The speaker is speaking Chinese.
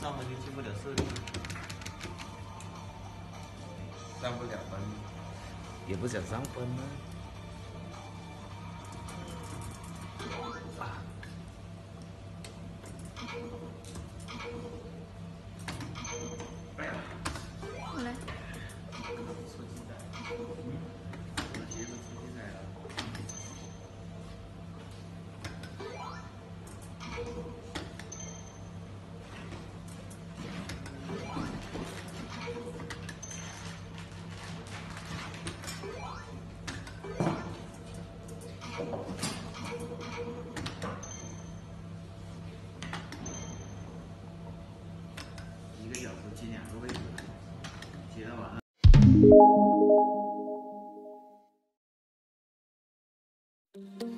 上分就进不了市力，上不了分，也不想上分呢。Thank you.